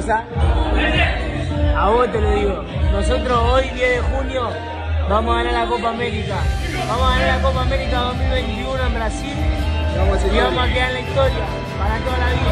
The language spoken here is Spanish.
cosa? A vos te lo digo. Nosotros hoy, 10 de junio, vamos a ganar la Copa América. Vamos a ganar la Copa América 2021 en Brasil. Y vamos a quedar en la historia para toda la vida.